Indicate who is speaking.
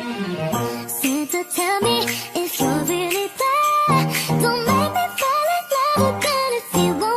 Speaker 1: Santa, tell me if you're really there. Don't make me fall in love again if you want.